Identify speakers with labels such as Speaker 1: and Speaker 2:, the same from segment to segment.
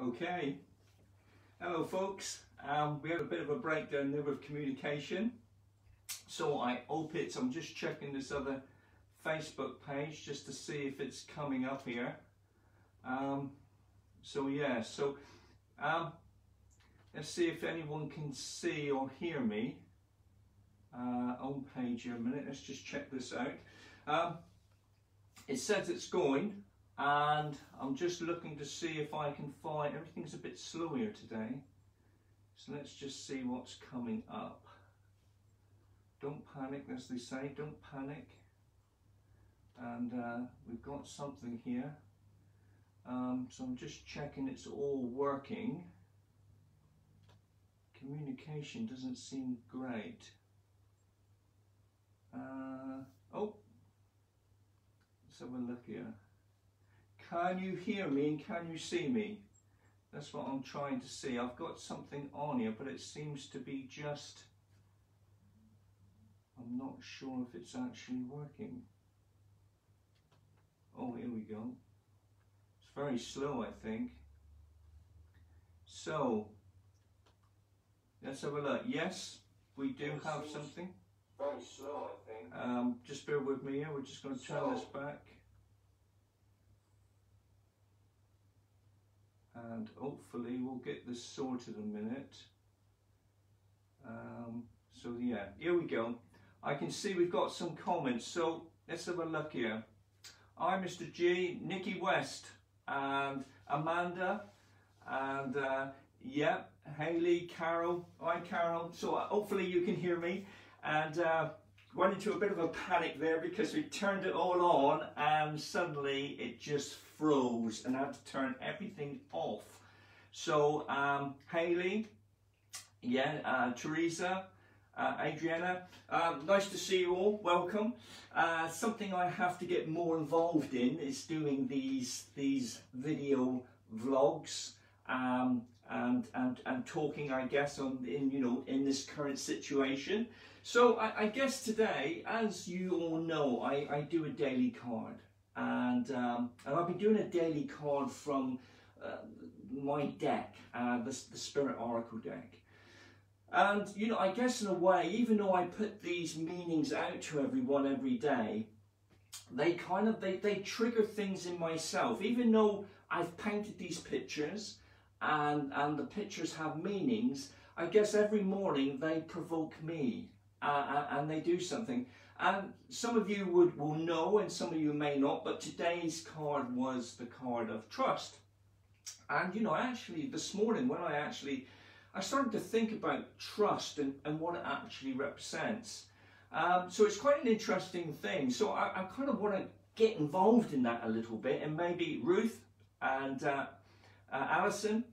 Speaker 1: Okay. Hello folks. Um, we have a bit of a breakdown there with communication. So I hope it's, I'm just checking this other Facebook page just to see if it's coming up here. Um, so yeah, so um, let's see if anyone can see or hear me. Uh, on page here a minute, let's just check this out. Um, it says it's going and I'm just looking to see if I can find, everything's a bit slow here today. So let's just see what's coming up. Don't panic, as they say, don't panic. And uh, we've got something here. Um, so I'm just checking it's all working. Communication doesn't seem great. Uh, oh, let's have a look here. Can you hear me and can you see me? That's what I'm trying to see. I've got something on here, but it seems to be just... I'm not sure if it's actually working. Oh, here we go. It's very slow, I think. So, let's have a look. Yes, we do have something.
Speaker 2: Very slow, I think.
Speaker 1: Um, just bear with me here. We're just going to turn
Speaker 2: So-
Speaker 1: this back. And hopefully we'll get this sorted in a minute. Um, so yeah, here we go. I can see we've got some comments. So let's have a look here. Hi, Mr. G, Nikki West, and Amanda, and uh, yeah, Haley, Carol. Hi, Carol. So uh, hopefully you can hear me. And uh, went into a bit of a panic there because we turned it all on and suddenly it just froze and I had to turn everything off. So um, Haley, yeah, uh, Teresa, uh, Adriana, um, nice to see you all. Welcome. Uh, something I have to get more involved in is doing these these video vlogs um, and and and talking, I guess, on in you know in this current situation. So I, I guess today, as you all know, I, I do a daily card, and um, and I've been doing a daily card from uh, my deck, uh, the, the Spirit Oracle deck. And you know, I guess in a way, even though I put these meanings out to everyone every day, they kind of they, they trigger things in myself. Even though I've painted these pictures and and the pictures have meanings, I guess every morning they provoke me uh, and they do something. And some of you would will know, and some of you may not. But today's card was the card of trust. And you know, actually, this morning when I actually I started to think about trust and, and what it actually represents. Um, so it's quite an interesting thing. So I, I kind of want to get involved in that a little bit, and maybe Ruth and uh, uh, Alison,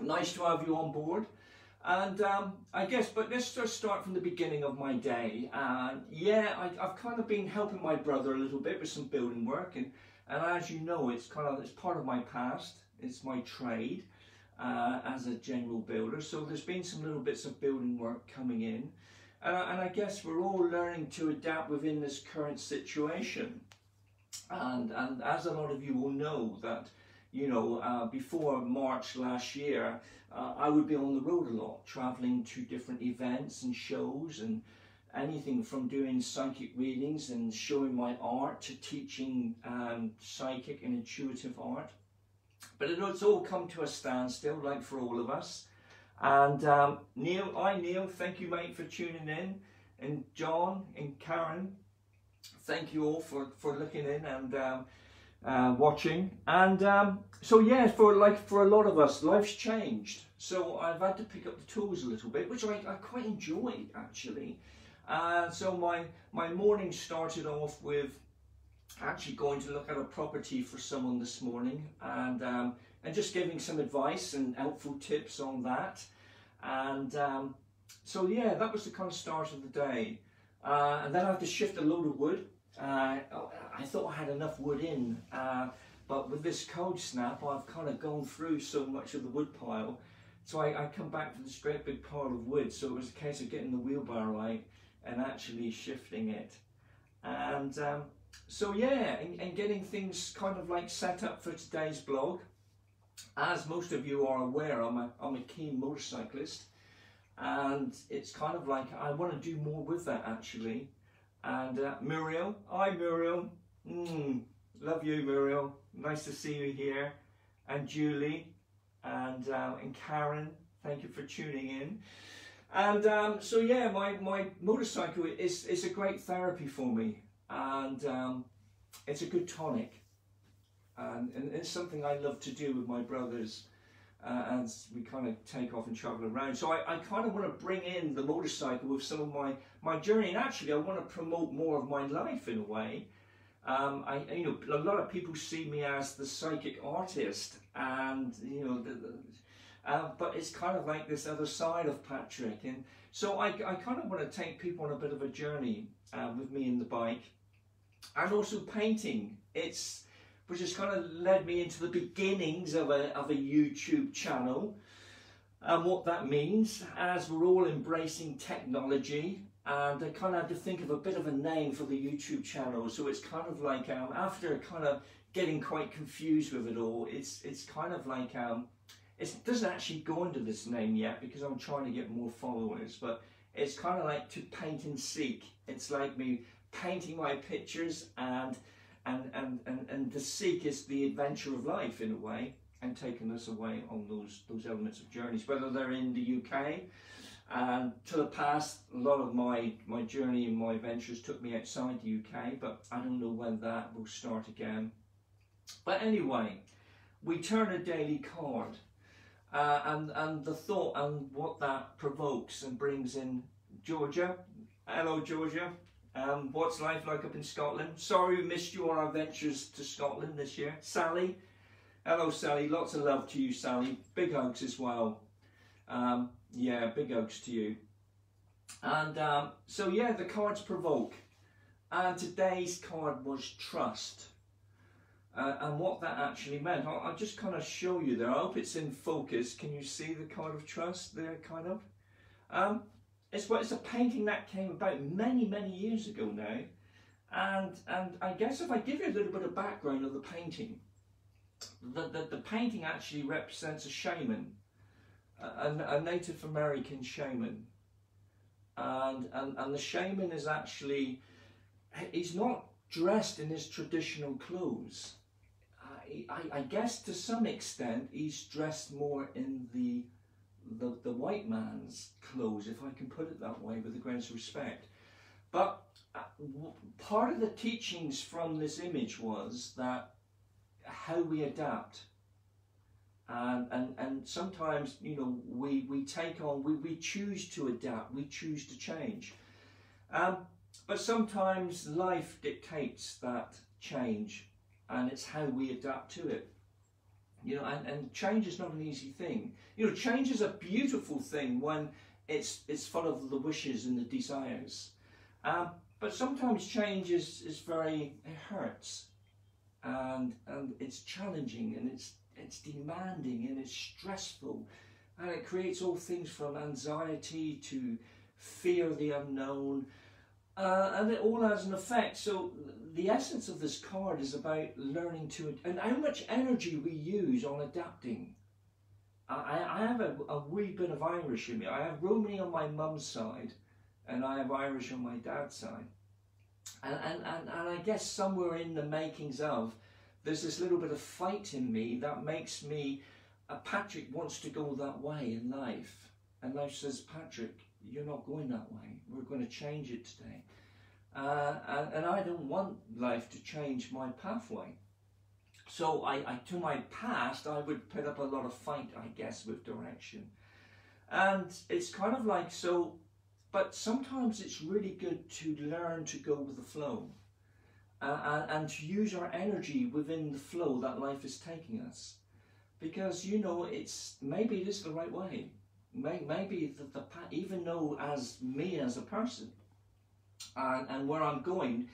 Speaker 1: nice to have you on board. And um, I guess, but let's just start from the beginning of my day. And yeah, I, I've kind of been helping my brother a little bit with some building work, and and as you know, it's kind of it's part of my past. It's my trade uh, as a general builder. So there's been some little bits of building work coming in. And I, and I guess we're all learning to adapt within this current situation. And, and as a lot of you will know that, you know, uh, before March last year, uh, I would be on the road a lot, traveling to different events and shows and anything from doing psychic readings and showing my art to teaching um, psychic and intuitive art. But it's all come to a standstill, like for all of us. And um, Neil, I Neil, thank you, mate, for tuning in. And John and Karen, thank you all for, for looking in and um, uh, watching. And um, so, yeah, for like for a lot of us, life's changed. So I've had to pick up the tools a little bit, which I, I quite enjoy actually. Uh, so my my morning started off with actually going to look at a property for someone this morning and um, and just giving some advice and helpful tips on that and um, so yeah that was the kind of start of the day uh, and then I had to shift a load of wood uh, I thought I had enough wood in uh, but with this cold snap I've kind of gone through so much of the wood pile so I, I come back to this great big pile of wood so it was a case of getting the wheelbarrow out and actually shifting it and um, so yeah, and, and, getting things kind of like set up for today's blog. as most of you are aware, I'm a, I'm a keen motorcyclist, and it's kind of like I want to do more with that actually. And uh, Muriel, hi Muriel, mm, love you Muriel, nice to see you here, and Julie, and uh, and Karen, thank you for tuning in. And um, so yeah, my, my motorcycle is, is a great therapy for me, and um, it's a good tonic. And, and it's something I love to do with my brothers uh, as we kind of take off and travel around. So I, I kind of want to bring in the motorcycle with some of my, my journey, and actually I want to promote more of my life in a way. Um, I, you know, a lot of people see me as the psychic artist, and you know, the, the, uh, but it's kind of like this other side of Patrick, and so I, I kind of want to take people on a bit of a journey uh, with me in the bike, and also painting. It's which has kind of led me into the beginnings of a, of a YouTube channel and what that means. As we're all embracing technology and I kind of had to think of a bit of a name for the YouTube channel. So it's kind of like um, after kind of getting quite confused with it all it's it's kind of like um, it doesn't actually go under this name yet because I'm trying to get more followers but it's kind of like to paint and seek. It's like me painting my pictures and and, and, and, and the seek is the adventure of life in a way and taking us away on those those elements of journeys whether they're in the UK and to the past a lot of my my journey and my ventures took me outside the UK but I don't know when that will start again. But anyway we turn a daily card uh, and and the thought and what that provokes and brings in Georgia. Hello Georgia um, what's life like up in Scotland? Sorry we missed you on our ventures to Scotland this year. Sally, hello Sally, lots of love to you Sally. Big hugs as well. Um, yeah, big hugs to you. And um, so yeah, the cards provoke. And today's card was trust. Uh, and what that actually meant. I'll, I'll, just kind of show you there. I hope it's in focus. Can you see the card of trust there, kind of? Um, it's, it's a painting that came about many, many years ago now. And, and I guess if I give you a little bit of background of the painting, the, the, the painting actually represents a shaman, a, a Native American shaman. And, and, and the shaman is actually, he's not dressed in his traditional clothes. Uh, I, I, I guess to some extent he's dressed more in the the, the white man's clothes, if I can put it that way, with the greatest respect. But uh, part of the teachings from this image was that how we adapt. And, and, and sometimes, you know, we, we take on, we, we choose to adapt, we choose to change. Um, but sometimes life dictates that change and it's how we adapt to it. You know, and, and change is not an easy thing. You know, change is a beautiful thing when it's it's full of the wishes and the desires. Um, but sometimes change is, is very it hurts and and it's challenging and it's it's demanding and it's stressful and it creates all things from anxiety to fear of the unknown uh, and it all has an effect. So the essence of this card is about learning to and how much energy we use on adapting. I, I have a, a wee bit of Irish in me. I have Romany on my mum's side, and I have Irish on my dad's side. And, and, and, and I guess somewhere in the makings of, there's this little bit of fight in me that makes me, uh, Patrick wants to go that way in life. And life says, Patrick, you're not going that way. We're going to change it today. Uh, and, I don't want life to change my pathway. So I, I, to my past, I would put up a lot of fight, I guess, with direction. And it's kind of like, so, but sometimes it's really good to learn to go with the flow. Uh, and, and to use our energy within the flow that life is taking us. Because, you know, it's maybe it is the right way maybe the, the even though as me as a person and, and where I'm going,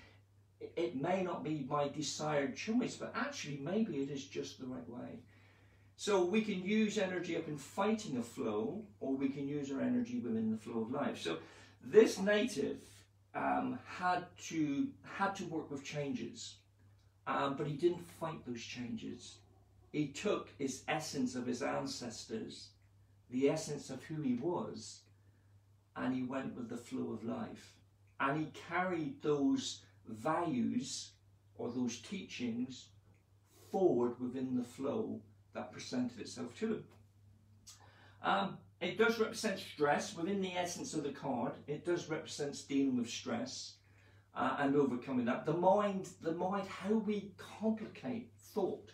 Speaker 1: it may not be my desired choice, but actually maybe it is just the right way. So we can use energy up in fighting a flow, or we can use our energy within the flow of life. So this native um, had to had to work with changes, um, but he didn't fight those changes. he took his essence of his ancestors, the essence of who he was, and he went with the flow of life. And he carried those values or those teachings forward within the flow that presented itself to him. Um, it does represent stress within the essence of the card. It does represent dealing with stress uh, and overcoming that. The mind, the mind, how we complicate thought.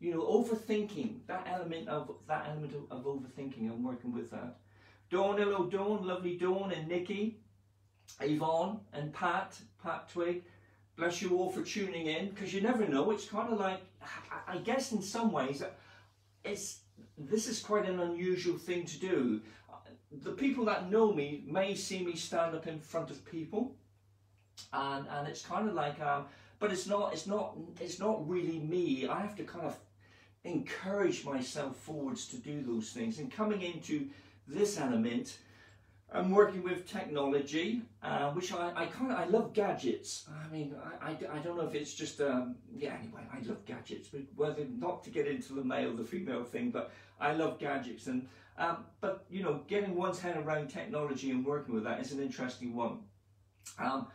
Speaker 1: You know, overthinking that element of that element of, of overthinking and working with that. Dawn, hello, Dawn, lovely Dawn and Nikki, Yvonne and Pat, Pat Twig. Bless you all for tuning in because you never know. It's kind of like, I guess, in some ways, it's this is quite an unusual thing to do. The people that know me may see me stand up in front of people, and and it's kind of like, um, but it's not, it's not, it's not really me. I have to kind of encourage myself forwards to do those things. And coming into this element, I'm working with technology, uh, which I, I kind of I love gadgets. I mean, I, I, I, don't know if it's just um, yeah. Anyway, I love gadgets, but whether not to get into the male, the female thing, but I love gadgets. And um, but you know, getting one's head around technology and working with that is an interesting one. Um,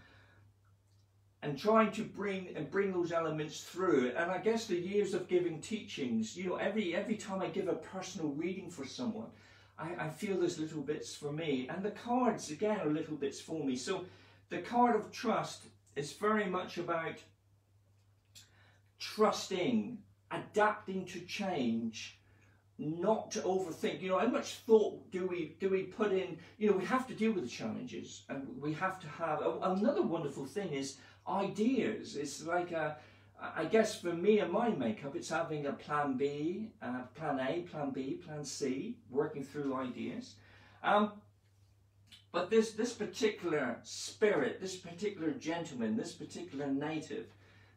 Speaker 1: and trying to bring and bring those elements through. And I guess the years of giving teachings, you know, every every time I give a personal reading for someone, I, I feel there's little bits for me. And the cards again are little bits for me. So the card of trust is very much about trusting, adapting to change, not to overthink. You know, how much thought do we do we put in? You know, we have to deal with the challenges, and we have to have. Oh, another wonderful thing is ideas. It's like a, I guess for me and my makeup, it's having a plan B, uh, plan A, plan B, plan C, working through ideas. Um, but this, this particular spirit, this particular gentleman, this particular native,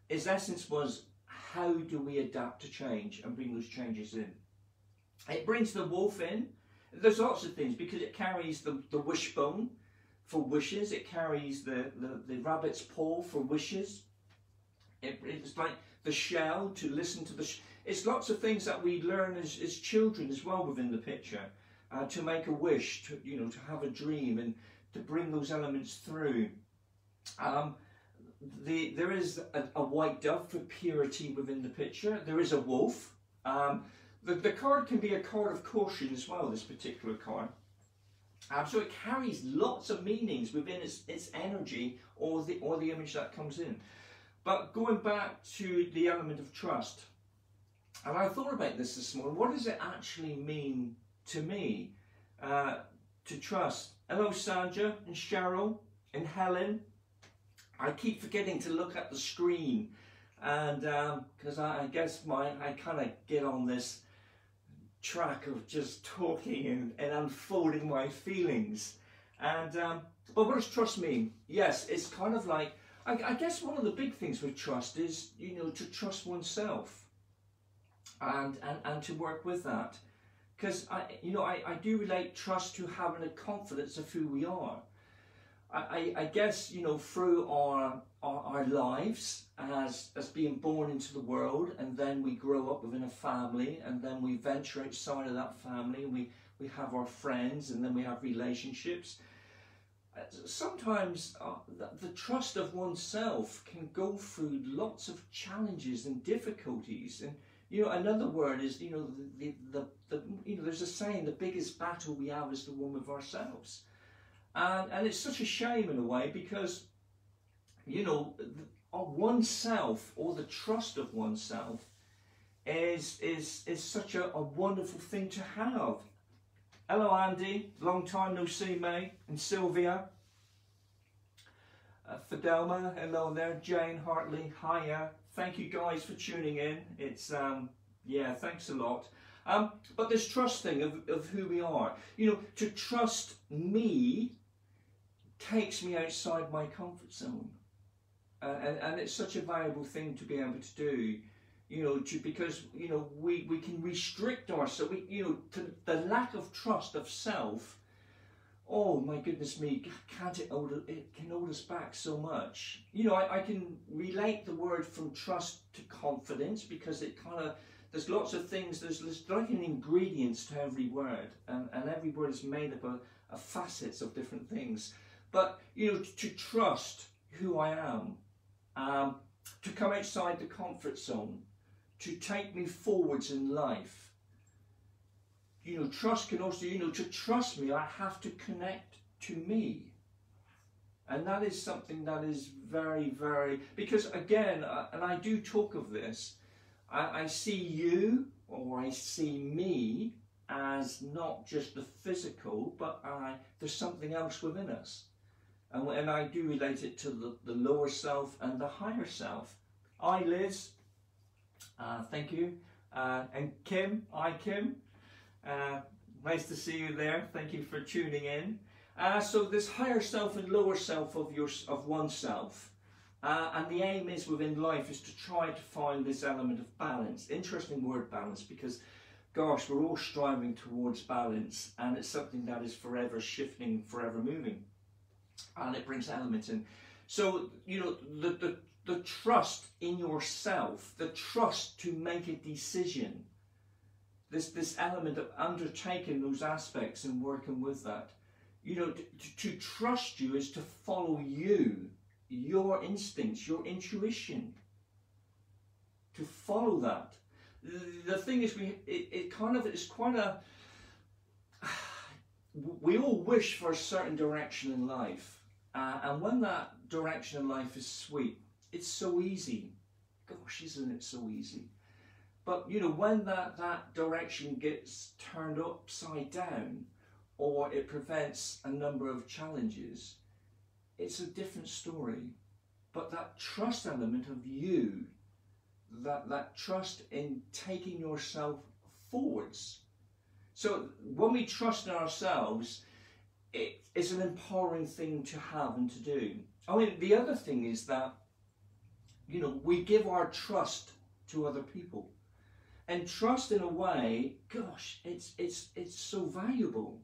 Speaker 1: his essence was how do we adapt to change and bring those changes in? It brings the wolf in. There's lots of things because it carries the, the wishbone, for wishes. It carries the, the, the rabbit's paw for wishes. It, it's like the shell to listen to the. It's lots of things that we learn as, as children as well within the picture. Uh, to make a wish, to you know, to have a dream, and to bring those elements through. Um, the there is a, a, white dove for purity within the picture. There is a wolf. Um, the, the card can be a card of caution as well. This particular card. Um, so it carries lots of meanings within its, its energy or the, or the image that comes in. But going back to the element of trust, and I thought about this this morning, what does it actually mean to me uh, to trust? Hello, Sandra and Cheryl and Helen. I keep forgetting to look at the screen and because um, I, I, guess my I kind of get on this track of just talking and, and unfolding my feelings. And um, but what does trust mean? Yes, it's kind of like I, I, guess one of the big things with trust is you know to trust oneself and and, and to work with that because I you know I, I do relate trust to having a confidence of who we are. I, I, guess you know through our, our, our lives as as being born into the world and then we grow up within a family and then we venture outside of that family and we we have our friends and then we have relationships. Sometimes uh, the, the, trust of oneself can go through lots of challenges and difficulties and you know another word is you know the, the, the you know there's a saying the biggest battle we have is the one with ourselves and, and it's such a shame in a way because, you know, oneself or the trust of oneself is, is, is such a, a wonderful thing to have. Hello, Andy. Long time no see, mate. And Sylvia. Uh, Fidelma, hello there. Jane Hartley, hiya. Thank you guys for tuning in. It's, um, yeah, thanks a lot. Um, but this trust thing of, of who we are, you know, to trust me takes me outside my comfort zone. Uh, and, and it's such a valuable thing to be able to do, you know, to, because, you know, we, we can restrict ourselves, we, you know, to the lack of trust of self, oh my goodness me, can't it hold, it can hold us back so much. You know, I, I can relate the word from trust to confidence because it kind of there's lots of things. There's, there's like an ingredients to every word, and, and every word is made up of, of facets of different things. But you know, to trust who I am, um, to come outside the comfort zone, to take me forwards in life. You know, trust can also, you know, to trust me, I have to connect to me. And that is something that is very, very, because again, uh, and I do talk of this, I, I see you or I see me as not just the physical, but I, there's something else within us. And, and I do relate it to the, the lower self and the higher self. I, Liz, uh, thank you. Uh, and Kim, I, Kim, uh, nice to see you there. Thank you for tuning in. Uh, so this higher self and lower self of your of oneself. Uh, and the aim is within life is to try to find this element of balance. Interesting word balance because gosh, we're all striving towards balance and it's something that is forever shifting, forever moving. And it brings elements in. So, you know, the, the, the trust in yourself, the trust to make a decision, this, this element of undertaking those aspects and working with that. You know, to, to trust you is to follow you, your instincts, your intuition. To follow that. The thing is, we it, it kind of is quite a. We all wish for a certain direction in life, uh, and when that direction in life is sweet, it's so easy. Gosh, isn't it so easy? But you know, when that, that direction gets turned upside down or it prevents a number of challenges, it's a different story. But that trust element of you, that, that trust in taking yourself forwards. So when we trust in ourselves, it is an empowering thing to have and to do. I mean, the other thing is that you know, we give our trust to other people. And trust in a way, gosh, it's it's it's so valuable.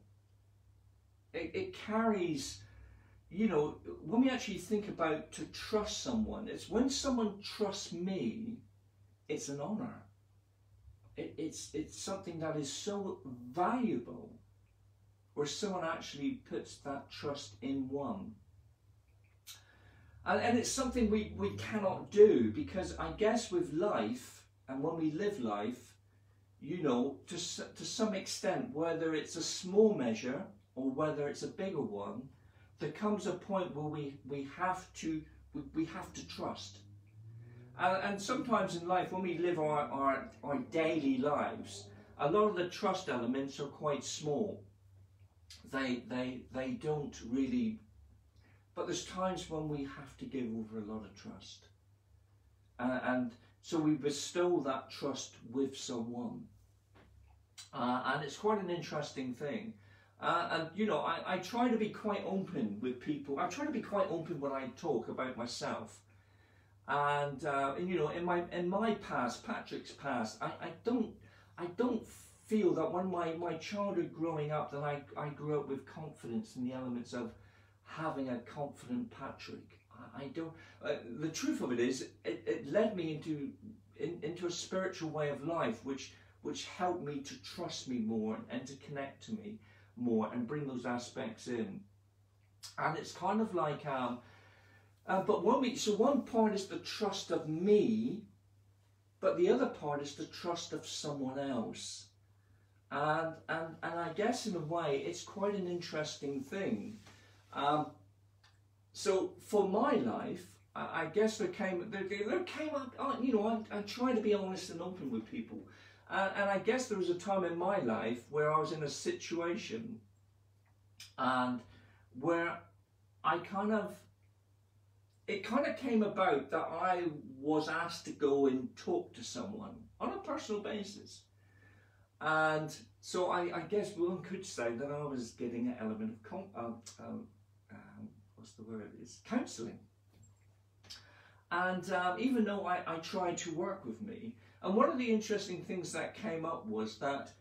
Speaker 1: It, it carries, you know, when we actually think about to trust someone, it's when someone trusts me, it's an honor. It, it's it's something that is so valuable where someone actually puts that trust in one. And, and it's something we, we cannot do because I guess with life and when we live life, you know, to, to some extent, whether it's a small measure or whether it's a bigger one, there comes a point where we, we have to we, we have to trust. And, and sometimes in life, when we live our, our, our daily lives, a lot of the trust elements are quite small. They, they, they don't really but there's times when we have to give over a lot of trust. Uh, and so we bestow that trust with someone. Uh, and it's quite an interesting thing. Uh, and you know, I, I try to be quite open with people. I try to be quite open when I talk about myself. And, uh, you know, in my in my past, Patrick's past, I, I don't I don't feel that when my, my childhood growing up that I, I grew up with confidence in the elements of having a confident Patrick. I, I don't. Uh, the truth of it is, it, it led me into in, into a spiritual way of life, which which helped me to trust me more and to connect to me more and bring those aspects in. And it's kind of like, um, uh, but when we, so one part is the trust of me, but the other part is the trust of someone else. And, and, and I guess in a way, it's quite an interesting thing um, so for my life, I, I guess there came there, there came up. Uh, you know, I, I try to be honest and open with people, uh, and I guess there was a time in my life where I was in a situation, and where I kind of it kind of came about that I was asked to go and talk to someone on a personal basis. And so I, I guess one could say that I was getting an element of com- um, um, what's the word is counselling. And um, even though I, I tried to work with me, and one of the interesting things that came up was that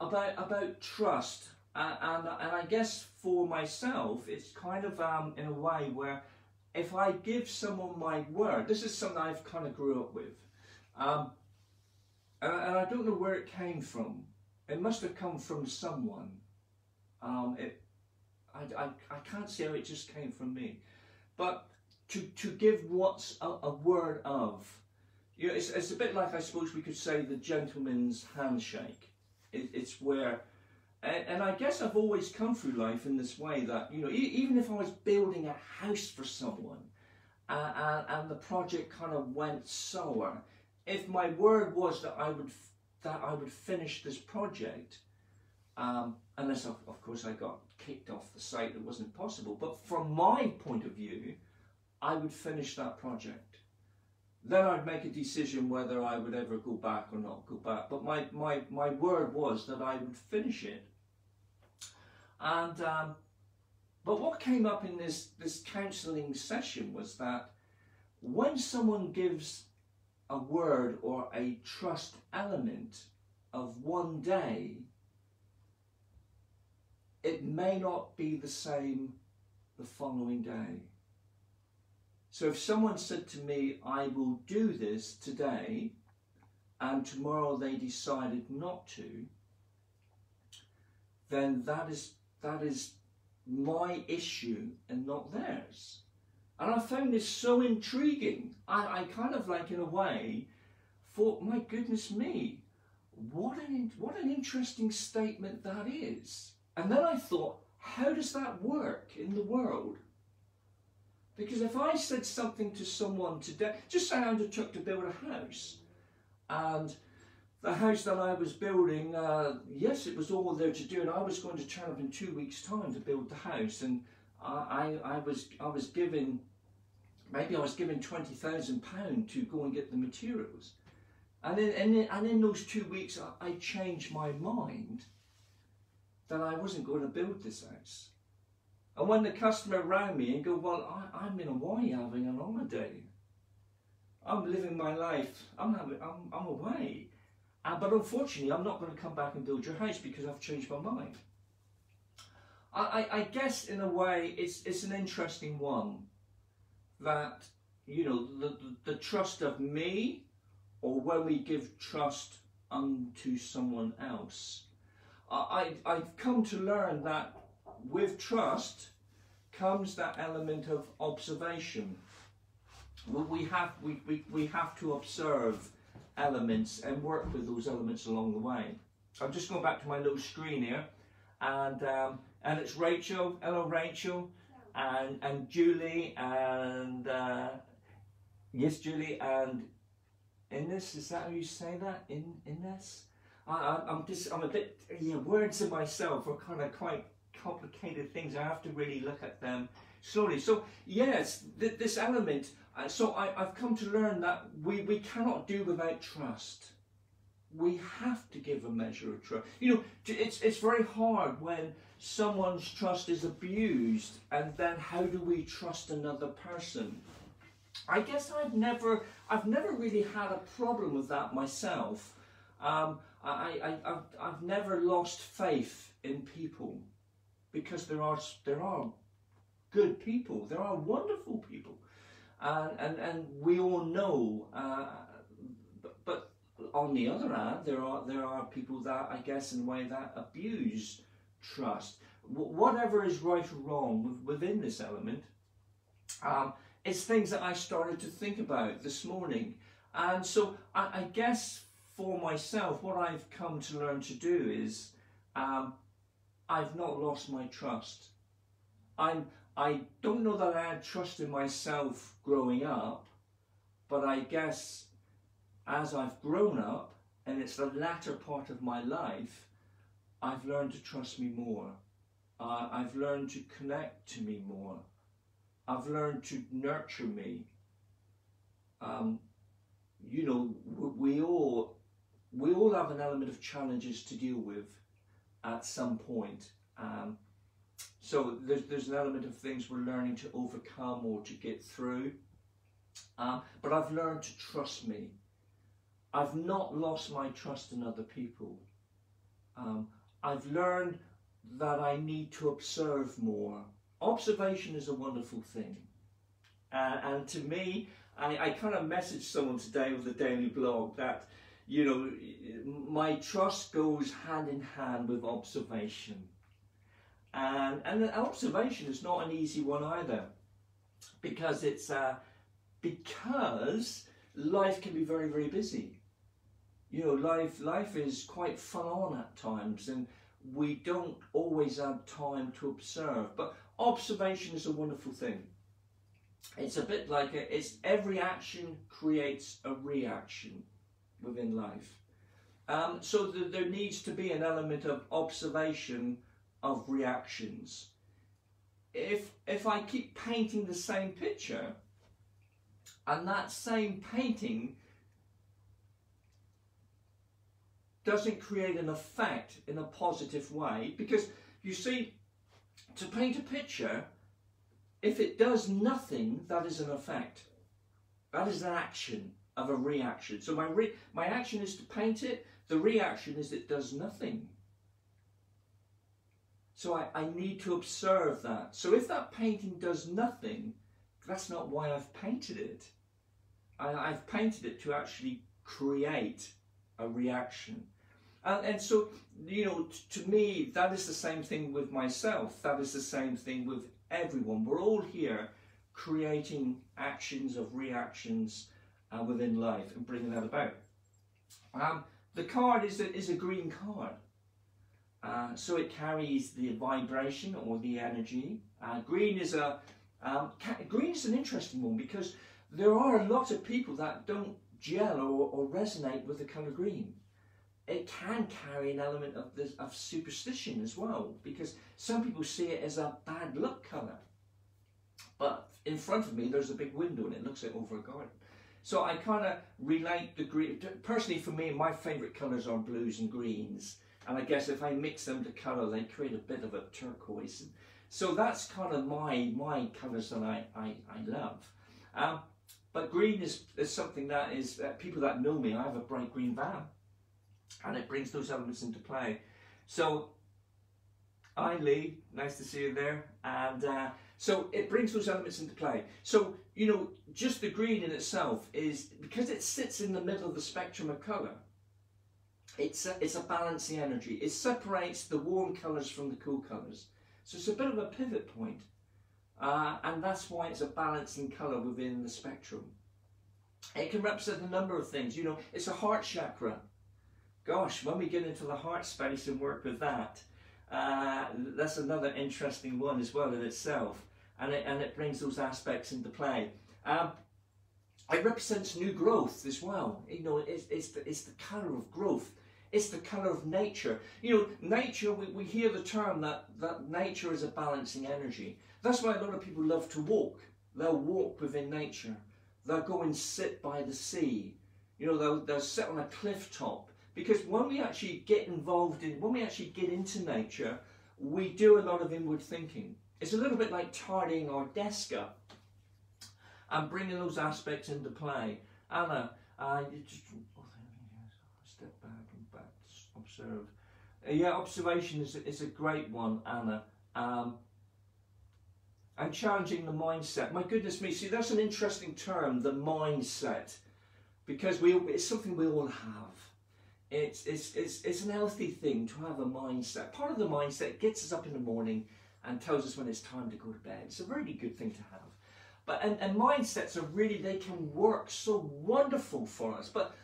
Speaker 1: about about trust, uh, and and I guess for myself, it's kind of um, in a way where if I give someone my word, this is something I've kind of grew up with. Um, and I don't know where it came from. It must have come from someone. Um, it, I, I, I can't see how it just came from me. But to, to give what's a, a word of, you know, it's, it's a bit like I suppose we could say the gentleman's handshake. It, it's where, and, and I guess I've always come through life in this way that, you know, e- even if I was building a house for someone uh, and, and the project kind of went sour, if my word was that I would that I would finish this project, um, unless of, of course I got kicked off the site, it wasn't possible. But from my point of view, I would finish that project. Then I'd make a decision whether I would ever go back or not go back. But my, my, my word was that I would finish it. And um, but what came up in this this counselling session was that when someone gives a word or a trust element of one day, it may not be the same the following day. So if someone said to me, I will do this today, and tomorrow they decided not to, then that is that is my issue and not theirs. And I found this so intriguing. I, I kind of like, in a way, thought, my goodness me, what an, what an interesting statement that is. And then I thought, how does that work in the world? Because if I said something to someone today, just say I undertook to build a house, and the house that I was building, uh, yes, it was all there to do, and I was going to turn up in two weeks' time to build the house, and I, I, I was I was given maybe I was given twenty thousand pound to go and get the materials, and in, and in, and in those two weeks I, I changed my mind that I wasn't going to build this house. And when the customer rang me and go, well, I, I'm in Hawaii having an holiday. I'm living my life. I'm having, I'm, I'm away. Uh, but unfortunately, I'm not going to come back and build your house because I've changed my mind. I, I, I guess in a way it's it's an interesting one that you know the, the, the trust of me or when we give trust unto someone else. I, I, I've come to learn that with trust comes that element of observation. We have we, we, we have to observe elements and work with those elements along the way. I'm just going back to my little screen here, and um, and it's Rachel. Hello, Rachel, and and Julie, and uh, yes, Julie, and Ines. Is that how you say that? In Ines. I, I'm just I'm a bit yeah. Words in myself are kind of quite complicated things. I have to really look at them slowly. So yes, th- this element. Uh, so I, I've come to learn that we, we cannot do without trust. We have to give a measure of trust. You know, it's it's very hard when someone's trust is abused, and then how do we trust another person? I guess I've never I've never really had a problem with that myself. Um, I, I, I've, I've never lost faith in people because there are there are good people, there are wonderful people, and and, and we all know. Uh, but, but on the other hand, there are there are people that I guess in a way that abuse trust. Wh- Whatever is right or wrong with- within this element, um, it's things that I started to think about this morning, and so I, I guess for myself, what I've come to learn to do is. Um, I've not lost my trust. I'm I don't know that I had trust in myself growing up, but I guess as I've grown up and it's the latter part of my life, I've learned to trust me more. Uh, I've learned to connect to me more. I've learned to nurture me. Um, you know, we, all we all have an element of challenges to deal with at some point. Um, so there's, there's an element of things we're learning to overcome or to get through. Um, but I've learned to trust me. I've not lost my trust in other people. Um, I've learned that I need to observe more. Observation is a wonderful thing. Uh, and to me, I, I kind of messaged someone today with the daily blog that you know, my trust goes hand in hand with observation. And, and observation is not an easy one either because it's uh, because life can be very, very busy. You know, life, life is quite full on at times and we don't always have time to observe. But observation is a wonderful thing. It's a bit like a, it's every action creates a reaction within life. Um, so th- there needs to be an element of observation of reactions. If if I keep painting the same picture, and that same painting doesn't create an effect in a positive way, because you see, to paint a picture, if it does nothing, that is an effect. That is an action of a reaction. So my my action is to paint it. The reaction is it does nothing. So I, I need to observe that. So if that painting does nothing, that's not why I've painted it. I, I've painted it to actually create a reaction. And, and so, you know, to me, that is the same thing with myself. That is the same thing with everyone. We're all here creating actions of reactions uh, within life and bringing that about. Um, the card is a, is a green card. Uh, so it carries the vibration or the energy. Uh, green is a um, green is an interesting one because there are a lot of people that don't gel or, or resonate with the colour green. It can carry an element of this, of superstition as well because some people see it as a bad luck colour. But in front of me, there's a big window and it looks like over a garden. So I kind of relate the green. Personally, for me, my favourite colours are blues and greens. And I guess if I mix them to colour, they create a bit of a turquoise. So that's kind of my my colours that I, I, I love. Um, but green is, is something that is, uh, people that know me, I have a bright green van. And it brings those elements into play. So, hi Lee, nice to see you there. And uh, so it brings those elements into play. So, you know, just the green in itself is, because it sits in the middle of the spectrum of colour, it's a, it's a balancing energy. It separates the warm colours from the cool colours. So it's a bit of a pivot point. Uh, and that's why it's a balancing colour within the spectrum. It can represent a number of things. You know, it's a heart chakra. Gosh, when we get into the heart space and work with that, uh, that's another interesting one as well in itself. And it, and it brings those aspects into play. Um, it represents new growth as well. You know, it's, it's, the, it's the colour of growth. It's the colour of nature. You know, nature, we, we hear the term that, that nature is a balancing energy. That's why a lot of people love to walk. They'll walk within nature. They'll go and sit by the sea. You know, they'll, they'll sit on a cliff top. Because when we actually get involved in, when we actually get into nature, we do a lot of inward thinking. It's a little bit like tidying our desk up and bringing those aspects into play. Anna, uh, you just step back and back, observe. Uh, yeah, observation is a, is a great one, Anna. Um, and challenging the mindset. My goodness me, see, that's an interesting term, the mindset, because we it's something we all have. It's, it's, it's, it's an healthy thing to have a mindset. Part of the mindset gets us up in the morning and tells us when it's time to go to bed. It's a really good thing to have. But and, and mindsets are really they can work so wonderful for us. But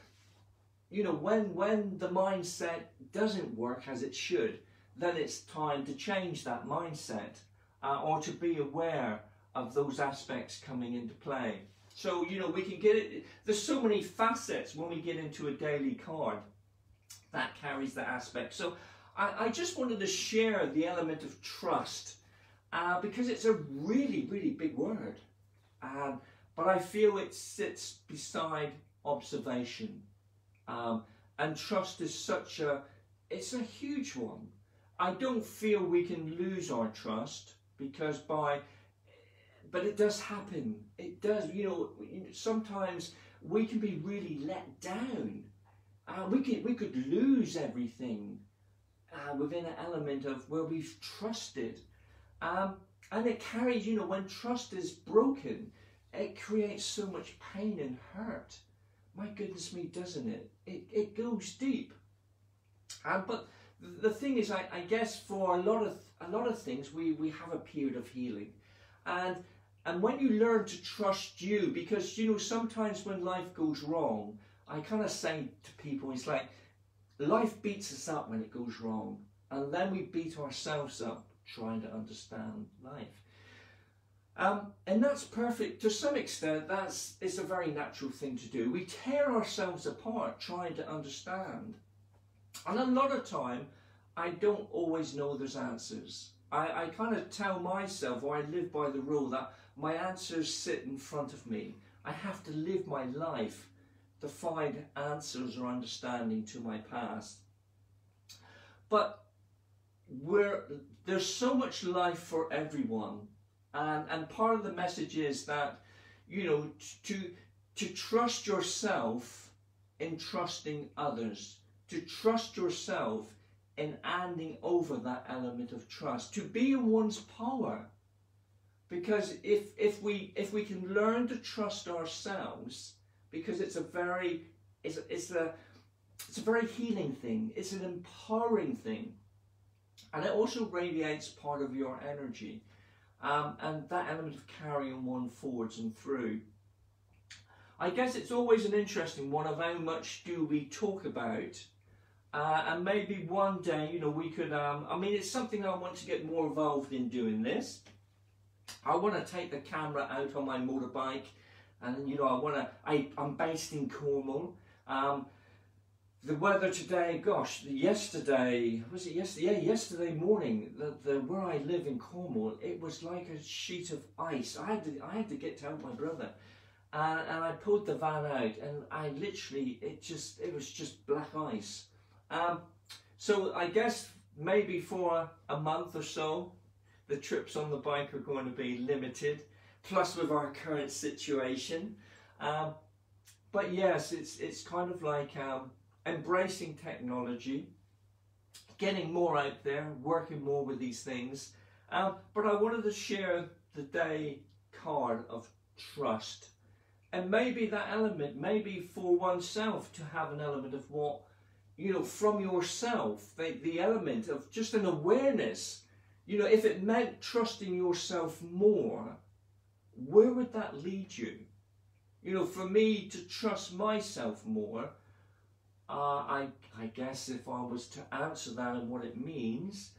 Speaker 1: you know, when when the mindset doesn't work as it should, then it's time to change that mindset uh, or to be aware of those aspects coming into play. So you know, we can get it. There's so many facets when we get into a daily card that carries that aspect. So I, I just wanted to share the element of trust uh, because it's a really, really big word. Um, but I feel it sits beside observation. Um, and trust is such a, it's a huge one. I don't feel we can lose our trust because by, but it does happen. It does, you know, sometimes we can be really let down. Uh, we could we could lose everything uh, within an element of where we've trusted. Um, and it carries, you know, when trust is broken, it creates so much pain and hurt. my goodness me, doesn't it? It, it goes deep. Um, but the thing is, I, I guess for a lot of a lot of things, we, we have a period of healing, and and when you learn to trust you, because you know sometimes when life goes wrong, I kind of say to people, it's like life beats us up when it goes wrong, and then we beat ourselves up trying to understand life. Um, and that's perfect to some extent. That's it's a very natural thing to do. We tear ourselves apart trying to understand, and a lot of time, I don't always know there's answers. I, I kind of tell myself, or I live by the rule that my answers sit in front of me. I have to live my life to find answers or understanding to my past. But there's so much life for everyone. And, and part of the message is that, you know, to, to trust yourself in trusting others, to trust yourself in handing over that element of trust, to be in one's power. Because if, if, we, if we can learn to trust ourselves, because it's a very, it's, it's, a, it's a very healing thing, it's an empowering thing, and it also radiates part of your energy. Um, and that element of carrying one forwards and through. I guess it's always an interesting one of how much do we talk about uh, and maybe one day, you know, we could, um, I mean, it's something I want to get more involved in doing this. I want to take the camera out on my motorbike and, you know, I want to, I, I'm based in Cornwall. Um, the weather today, gosh, yesterday, was it yesterday? Yeah, yesterday morning, the, the, where I live in Cornwall, it was like a sheet of ice. I had to, I had to get to help my brother. And, and I pulled the van out and I literally, it just, it was just black ice. Um, so I guess maybe for a month or so, the trips on the bike are going to be limited, plus with our current situation. Um, but yes, it's it's kind of like um, embracing technology, getting more out there, working more with these things. Um, but I wanted to share the day card of trust. And maybe that element, maybe for oneself to have an element of what you know, from yourself, the, the element of just an awareness. You know, if it meant trusting yourself more, where would that lead you? You know, for me to trust myself more, uh, I, I guess if I was to answer that and what it means,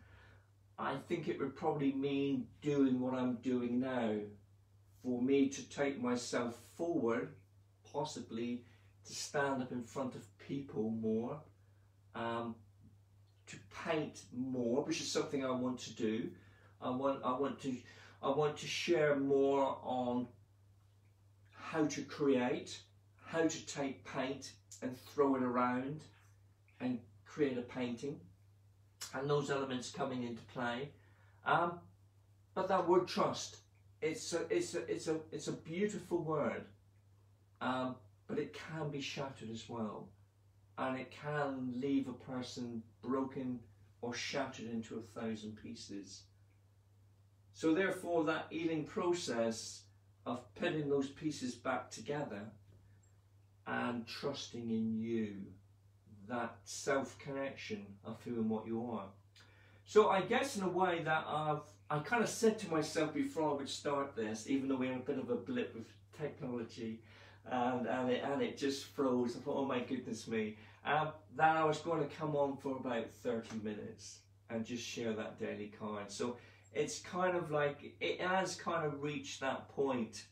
Speaker 1: I think it would probably mean doing what I'm doing now. For me to take myself forward, possibly to stand up in front of people more, um, to paint more, which is something I want to do. I want I want to I want to share more on how to create, how to take paint and throw it around and create a painting, and those elements coming into play. Um, but that word trust, it's a it's a it's a it's a beautiful word, um, but it can be shattered as well and it can leave a person broken or shattered into a thousand pieces. So therefore that healing process of putting those pieces back together and trusting in you, that self-connection of who and what you are. So I guess in a way that I've, I kind of said to myself before I would start this, even though we had a bit of a blip with technology, and, and, it, and it just froze. I thought, oh my goodness me. Um, then I was going to come on for about 30 minutes and just share that daily card. So it's kind of like, it has kind of reached that point.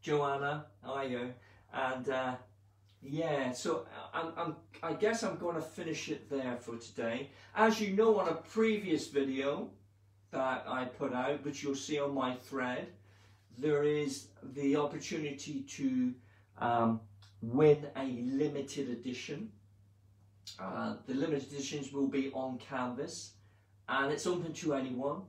Speaker 1: Joanna, are you? And uh, yeah, so I'm, I'm, I guess I'm going to finish it there for today. As you know on a previous video that I put out, which you'll see on my thread, there is the opportunity to um, win a limited edition. Uh, the limited editions will be on canvas and it's open to anyone.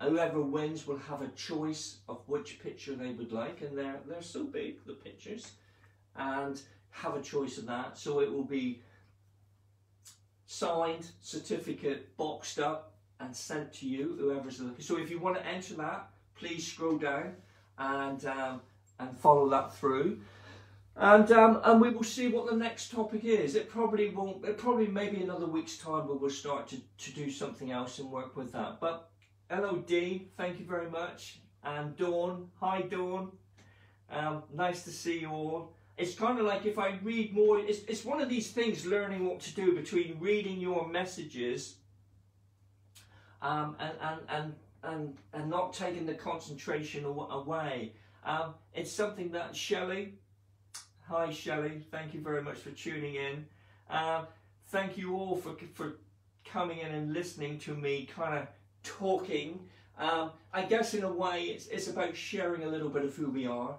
Speaker 1: Whoever wins will have a choice of which picture they would like and they're, they're so big, the pictures, and have a choice of that. So it will be signed, certificate, boxed up and sent to you, whoever's looking. So if you want to enter that, please scroll down and, um, and follow that through. And um, and we will see what the next topic is. It probably won't. It probably maybe another week's time we will start to, to do something else and work with that. But LOD, thank you very much. And Dawn, hi Dawn. Um, nice to see you all. It's kind of like if I read more, it's, it's one of these things learning what to do between reading your messages um, and, and, and, and, and not taking the concentration away. Um, it's something that Shelley, hi Shelley, thank you very much for tuning in. Uh, thank you all for, for coming in and listening to me kind of talking. Um, I guess in a way it's, it's about sharing a little bit of who we are.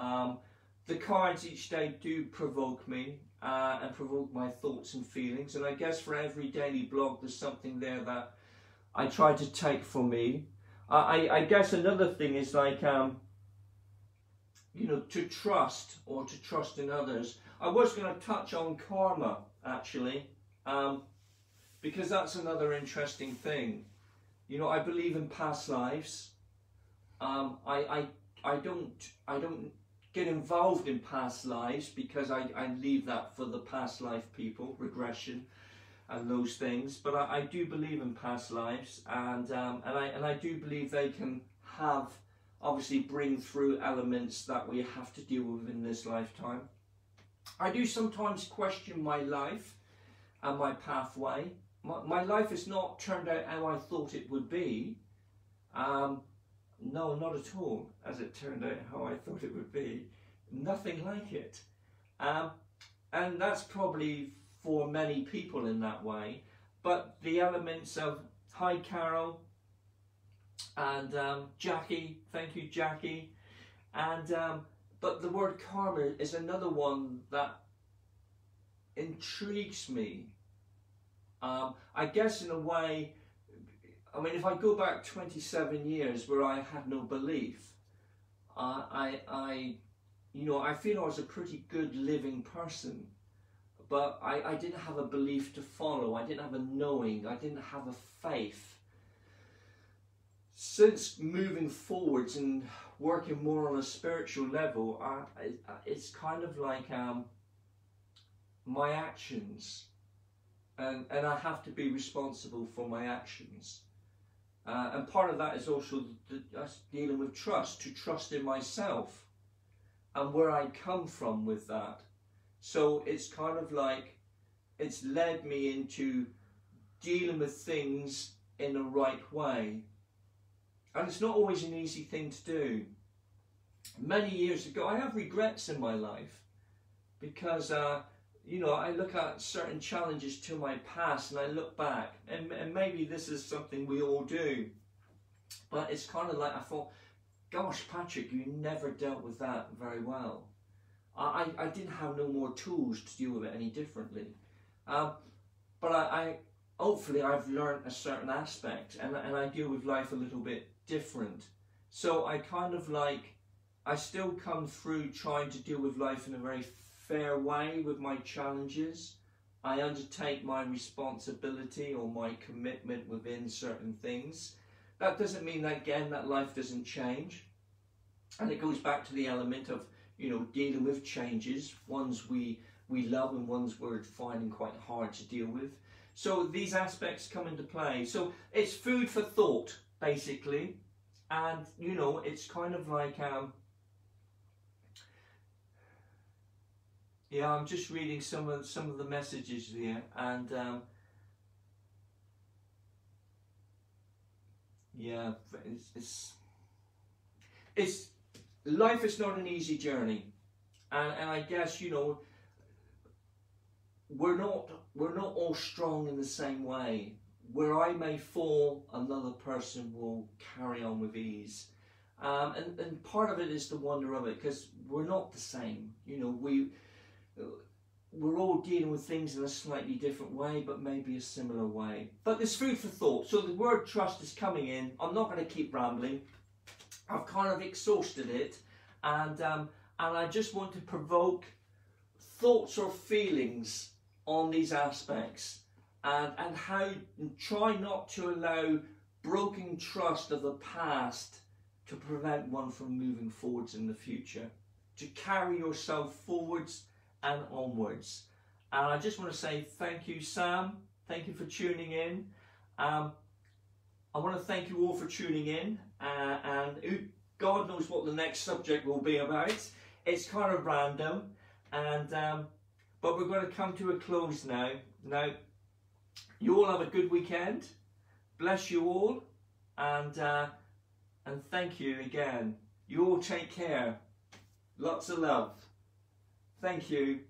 Speaker 1: Um, the cards each day do provoke me uh, and provoke my thoughts and feelings. And I guess for every daily blog, there's something there that I try to take for me. Uh, I, I guess another thing is like, um, you know, to trust or to trust in others. I was going to touch on karma actually, um, because that's another interesting thing. You know, I believe in past lives. Um, I, I, I don't, I don't get involved in past lives because I, I leave that for the past life people, regression and those things. But I, I do believe in past lives and, um, and, I, and I do believe they can have, obviously bring through elements that we have to deal with in this lifetime. I do sometimes question my life and my pathway. My, my life has not turned out how I thought it would be. Um, no, not at all, as it turned out how I thought it would be. Nothing like it. Um, and that's probably for many people in that way. But the elements of, hi Carol, and um, Jackie, thank you Jackie. And, um, but the word karma is another one that intrigues me. Um, I guess in a way, I mean, if I go back 27 years where I had no belief, uh, I, I, you know, I feel I was a pretty good living person, but I, I didn't have a belief to follow. I didn't have a knowing. I didn't have a faith. Since moving forwards and working more on a spiritual level, I, I, it's kind of like um, my actions, and, and I have to be responsible for my actions. Uh, and part of that is also the, us dealing with trust, to trust in myself and where I come from with that. So it's kind of like it's led me into dealing with things in the right way. And it's not always an easy thing to do. Many years ago, I have regrets in my life because uh, you know, I look at certain challenges to my past and I look back, and, and maybe this is something we all do, but it's kind of like I thought, gosh, Patrick, you never dealt with that very well. I, I didn't have no more tools to deal with it any differently. Um, but I, I, hopefully I've learned a certain aspect and, and I deal with life a little bit different. So I kind of like, I still come through trying to deal with life in a very fair way with my challenges. I undertake my responsibility or my commitment within certain things. That doesn't mean that again that life doesn't change. And it goes back to the element of, you know, dealing with changes, ones we we love and ones we're finding quite hard to deal with. So these aspects come into play. So it's food for thought, basically. And you know, it's kind of like um, Yeah, I'm just reading some of some of the messages here, and um, yeah, it's, it's it's life is not an easy journey, and and I guess you know we're not we're not all strong in the same way. Where I may fall, another person will carry on with ease. Um, and, and part of it is the wonder of it because we're not the same. You know, we we're all dealing with things in a slightly different way, but maybe a similar way. But there's food for thought. So the word trust is coming in. I'm not going to keep rambling. I've kind of exhausted it, and um, and I just want to provoke thoughts or feelings on these aspects, and and how try not to allow broken trust of the past to prevent one from moving forwards in the future to carry yourself forwards and onwards. And I just want to say thank you, Sam. Thank you for tuning in. Um, I want to thank you all for tuning in. Uh, and God knows what the next subject will be about. It's kind of random, and um, but we're going to come to a close now. Now, you all have a good weekend. Bless you all, and uh, and thank you again. You all take care. Lots of love. Thank you.